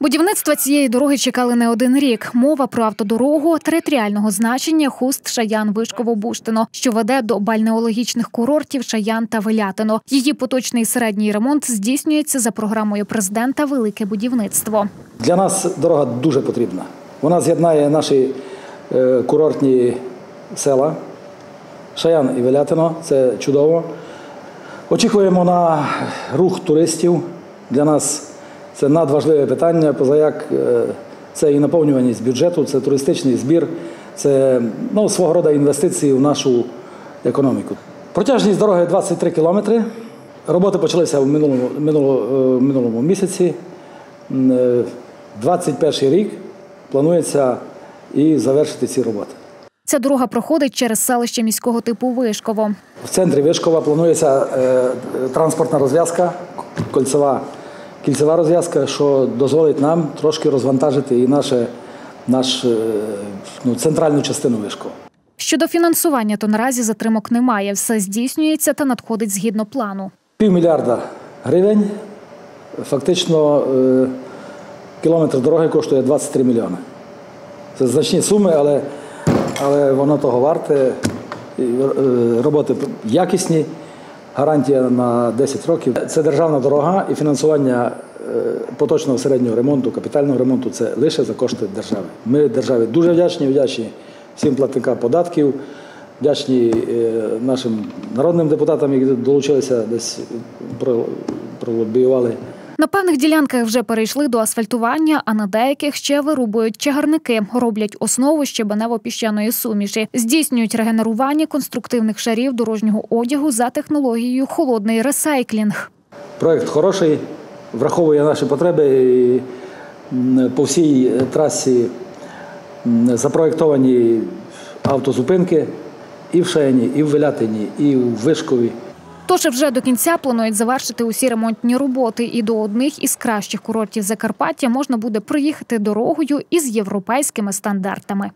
Будівництва цієї дороги чекали не один рік. Мова про автодорогу територіального значення хуст Шаян Вишково Буштино, що веде до бальнеологічних курортів Шаян та Велятино. Її поточний середній ремонт здійснюється за програмою президента Велике будівництво. Для нас дорога дуже потрібна. Вона з'єднає наші е, курортні села Шаян і Велятино. Це чудово. Очікуємо на рух туристів. Для нас це надважливе питання, позаяк е, це і наповнюваність бюджету, це туристичний збір, це ну, свого роду інвестиції в нашу економіку. Протяжність дороги 23 кілометри. Роботи почалися в минулому, минуло, е, минулому місяці. Е, 21 рік планується і завершити ці роботи. Ця дорога проходить через селище міського типу Вишково. В центрі Вишкова планується е, транспортна розв'язка, кольцева, кільцева розв'язка, що дозволить нам трошки розвантажити і наше, наш, е, ну, центральну частину Вишкова. Щодо фінансування, то наразі затримок немає. Все здійснюється та надходить згідно плану. Півмільярда гривень. Фактично е, кілометр дороги коштує 23 мільйони. Це значні суми, але, але воно того варте. Е, Роботи якісні, гарантія на 10 років. Це державна дорога і фінансування поточного середнього ремонту, капітального ремонту це лише за кошти держави. Ми державі дуже вдячні, вдячні всім платникам податків, вдячні е, нашим народним депутатам, які долучилися десь пролобіювали. На певних ділянках вже перейшли до асфальтування, а на деяких ще вирубують чагарники, роблять основу щебенево-піщаної суміші, здійснюють регенерування конструктивних шарів дорожнього одягу за технологією холодний ресайклінг. Проект хороший, враховує наші потреби. По всій е, трасі запроєктовані автозупинки і в Шені, і в Велятині, і в Вишкові. Тож вже до кінця планують завершити усі ремонтні роботи, і до одних із кращих курортів Закарпаття можна буде проїхати дорогою із європейськими стандартами.